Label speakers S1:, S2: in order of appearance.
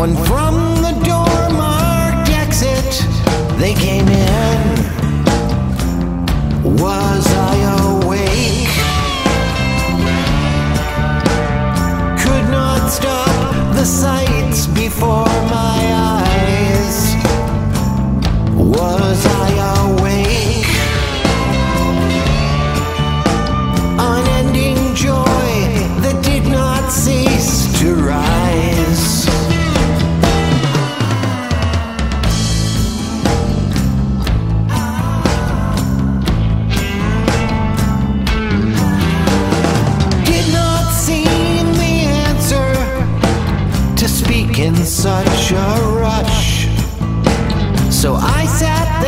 S1: When from the door marked exit, they came in. Was I awake? Could not stop the sight. So I sat